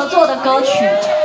合作的歌曲。